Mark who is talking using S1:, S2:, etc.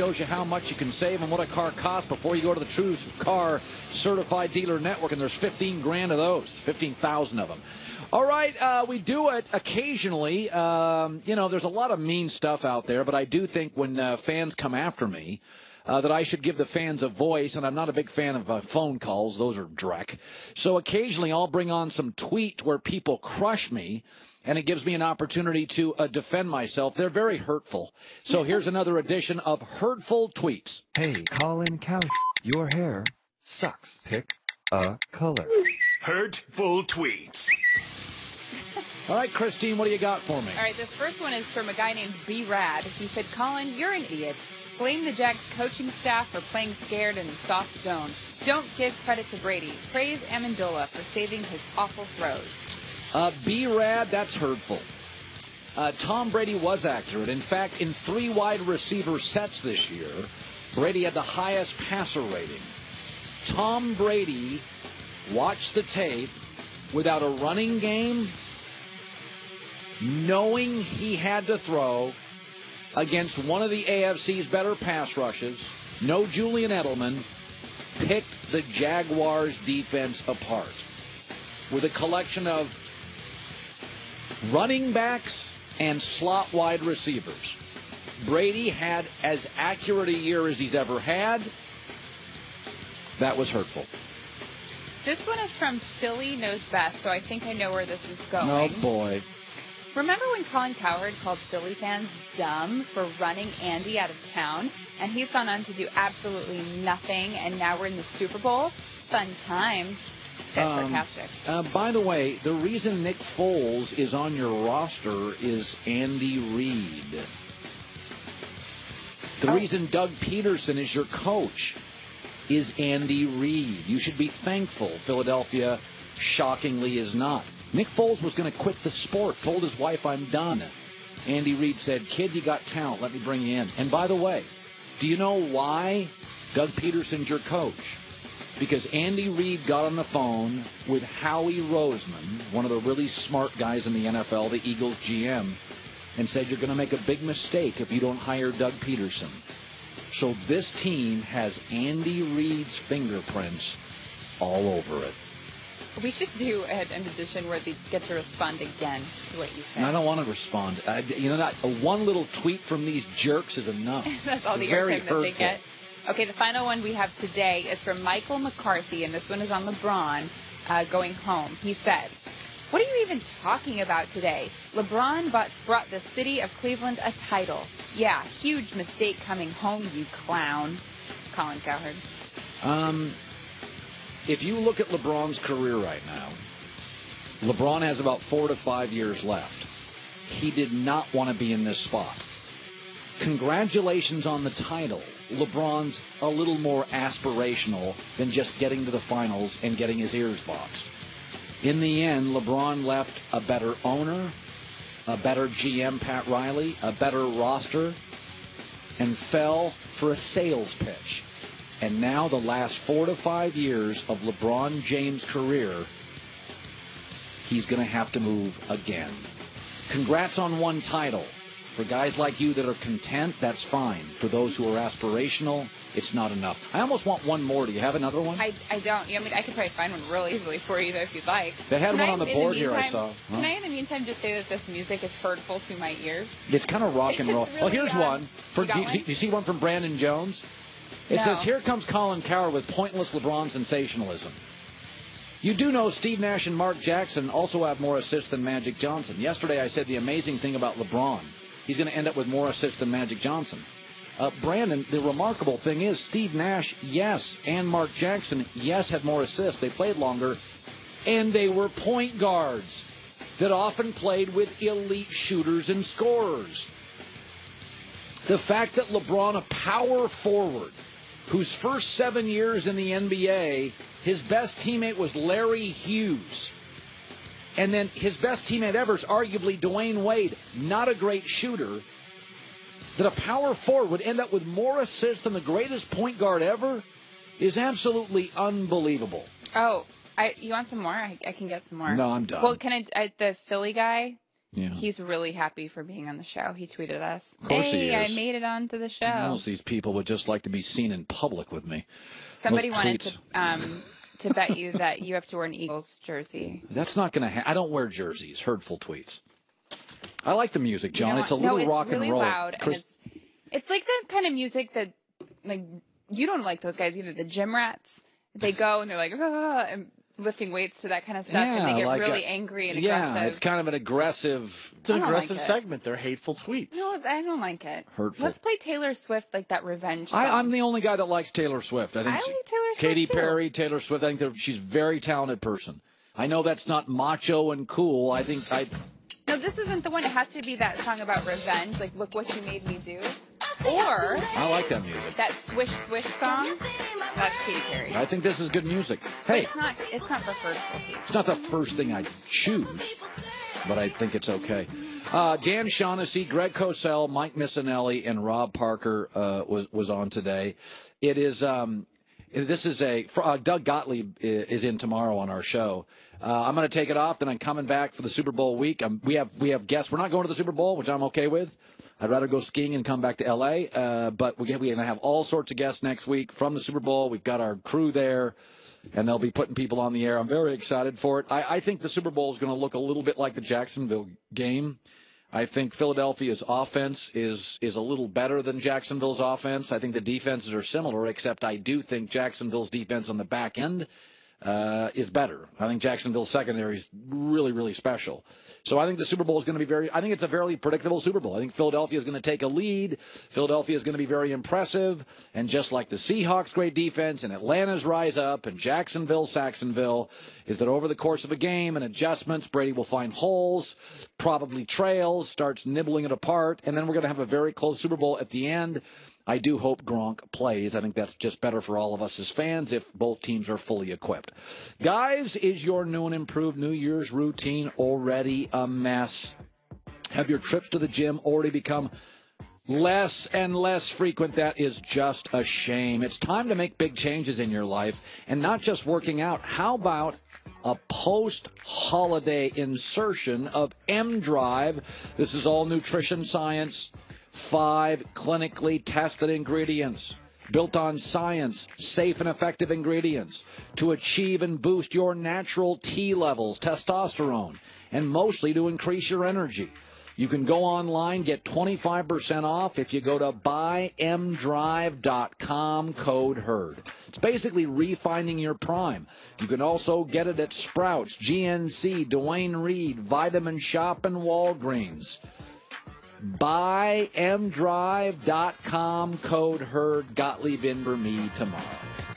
S1: shows you how much you can save and what a car costs before you go to the True Car Certified Dealer Network, and there's 15 grand of those, 15,000 of them. All right, uh, we do it occasionally. Um, you know, there's a lot of mean stuff out there, but I do think when uh, fans come after me, uh, that I should give the fans a voice, and I'm not a big fan of uh, phone calls. Those are dreck. So occasionally I'll bring on some tweet where people crush me, and it gives me an opportunity to uh, defend myself. They're very hurtful. So here's another edition of Hurtful Tweets.
S2: Hey, Colin Cow, your hair sucks. Pick a color.
S3: Hurtful tweets.
S1: All right, Christine, what do you got for me?
S4: All right, this first one is from a guy named B Rad. He said, Colin, you're an idiot. Blame the Jags coaching staff for playing scared in the soft zone. Don't give credit to Brady. Praise Amendola for saving his awful throws.
S1: Uh, B Rad, that's hurtful. Uh, Tom Brady was accurate. In fact, in three wide receiver sets this year, Brady had the highest passer rating. Tom Brady watched the tape without a running game, knowing he had to throw against one of the AFC's better pass rushes, no Julian Edelman, picked the Jaguars defense apart with a collection of running backs and slot wide receivers. Brady had as accurate a year as he's ever had. That was hurtful.
S4: This one is from Philly Knows Best, so I think I know where this is going.
S1: Oh boy.
S4: Remember when Colin Cowherd called Philly fans dumb for running Andy out of town? And he's gone on to do absolutely nothing, and now we're in the Super Bowl? Fun times. This guy's
S1: Um,
S4: sarcastic.
S1: Uh, by the way, the reason Nick Foles is on your roster is Andy Reid. The
S4: Oh.
S1: reason Doug Pederson is your coach is Andy Reid. You should be thankful Philadelphia, shockingly, is not. Nick Foles was going to quit the sport, told his wife, I'm done. Andy Reid said, Kid, you got talent. Let me bring you in. And by the way, do you know why Doug Pederson's your coach? because Andy Reid got on the phone with Howie Roseman, one of the really smart guys in the NFL, the Eagles GM, and said, You're going to make a big mistake if you don't hire Doug Pederson. So this team has Andy Reid's fingerprints all over it.
S4: We should do an edition where they get to respond again to what you
S1: said. I don't want to respond. I, you know, not a one little tweet from these jerks is enough.
S4: That's all the
S1: Very
S4: airtime that they get. Okay, the final one we have today is from Michael McCarthy, and this one is on LeBron uh, going home. He said, What are you even talking about today? LeBron brought the city of Cleveland a title. Yeah, huge mistake coming home, you clown. Colin Cowherd.
S1: Um, if you look at LeBron's career right now, LeBron has about four to five years left. He did not want to be in this spot. Congratulations on the title. LeBron's a little more aspirational than just getting to the finals and getting his ears boxed. In the end, LeBron left a better owner, a better GM, Pat Riley, a better roster, and fell for a sales pitch. And now the last four to five years of LeBron James' career, he's going to have to move again. Congrats on one title. For guys like you that are content, that's fine. For those who are aspirational, it's not enough. I almost want one more. Do you have another one?
S4: I, I don't. I mean, I could probably find one real easily for you, though, if you'd like.
S1: They had
S4: Can
S1: one
S4: I,
S1: on the board here, I
S4: meantime-
S1: saw.
S4: Can I, in the meantime, just say that this music is hurtful to my ears?
S1: It's kind of rock and roll. Oh, here's
S4: uh,
S1: one. For,
S4: you
S1: do, you,
S4: one?
S1: see- you see one from Brandon Jones? It
S4: No.
S1: says, Here comes Colin Cowherd with pointless LeBron sensationalism. You do know Steve Nash and Mark Jackson also have more assists than Magic Johnson. Yesterday I said the amazing thing about LeBron. He's going to end up with more assists than Magic Johnson. Uh, Brandon, the remarkable thing is Steve Nash, yes, and Mark Jackson, yes, had more assists. They played longer, and they were point guards that often played with elite shooters and scorers. The fact that LeBron, a power forward, whose first seven years in the NBA, his best teammate was Larry Hughes. And then his best teammate ever is arguably Dwyane Wade, not a great shooter. That a power forward would end up with more assists than the greatest point guard ever is absolutely unbelievable.
S4: Oh, I, you want some more? I, I can get some more.
S1: No, I'm done.
S4: Well, can I, I? The Philly guy
S1: Yeah.
S4: He's really happy for being on the show. He tweeted us.
S1: Of course
S4: hey,
S1: he is.
S4: I made it onto the show.
S1: Most these people would just like to be seen in public with me.
S4: Somebody wanted
S1: tweets.
S4: to um, to bet you that you have to wear an Eagles jersey.
S1: That's not going to. Ha- I don't wear jerseys. Hurtful tweets. I like the music,
S4: You
S1: John.
S4: know
S1: it's a
S4: what?
S1: little
S4: no, it's
S1: rock
S4: really
S1: and roll.
S4: loud,
S1: Chris-
S4: and it's it's like the kind of music that like you don't like those guys either. The gym rats. They go and they're like ah, and lifting weights to that kind of stuff, and they get
S1: like uh,
S4: really
S1: a-
S4: angry and
S1: yeah,
S4: aggressive.
S1: it's kind of an aggressive,
S5: It's an aggressive
S4: like it.
S5: segment. They're hateful tweets.
S4: no, I don't like it.
S1: Hurtful.
S4: Let's play Taylor Swift like that revenge song.
S1: I, I'm the only guy that likes Taylor Swift. I think
S4: I like Taylor Swift,
S1: Katy
S4: too.
S1: Perry, Taylor Swift. I think that she's a very talented person. I know that's not macho and cool. I think I.
S4: No, this isn't the one. It has to be that song about revenge. Like, look what you made me do. Or
S1: I like that music.
S4: that swish swish song. That's Katy Perry.
S1: I think this is good music. Hey,
S4: it's not. It's not tweets.
S1: it's not the first thing I choose, but I think it's okay. Uh, Dan Shaughnessy, Greg Cosell, Mike Missanelli, and Rob Parker uh, was was on today. It is um, this is a uh, Doug Gottlieb is in tomorrow on our show. Uh, I'm going to take it off, then I'm coming back for the Super Bowl week. Um, we have we have guests. We're not going to the Super Bowl, which I'm okay with. I'd rather go skiing and come back to LA. Uh, but we, we're going to have all sorts of guests next week from the Super Bowl. We've got our crew there and they'll be putting people on the air. I'm very excited for it. I, I think the Super Bowl is going to look a little bit like the Jacksonville game. I think Philadelphia's offense is is a little better than Jacksonville's offense. I think the defenses are similar, except I do think Jacksonville's defense on the back end uh, is better. I think Jacksonville's secondary is really, really special. So I think the Super Bowl is going to be very. I think it's a very predictable Super Bowl. I think Philadelphia is going to take a lead. Philadelphia is going to be very impressive, and just like the Seahawks' great defense and Atlanta's rise up and Jacksonville, Saxonville, is that over the course of a game and adjustments, Brady will find holes, probably trails, starts nibbling it apart, and then we're going to have a very close Super Bowl at the end. I do hope Gronk plays. I think that's just better for all of us as fans if both teams are fully equipped. Guys, is your new and improved New Year's routine already a mess? Have your trips to the gym already become less and less frequent? That is just a shame. It's time to make big changes in your life and not just working out. How about a post holiday insertion of mDrive? This is all nutrition science five clinically tested ingredients built on science, safe and effective ingredients to achieve and boost your natural T levels, testosterone, and mostly to increase your energy. You can go online, get 25% off if you go to buymdrive.com code HERD. It's basically refining your prime. You can also get it at Sprouts, GNC, Duane Reade, Vitamin Shoppe, and Walgreens buymdrive.com code herd gottlieb in for me tomorrow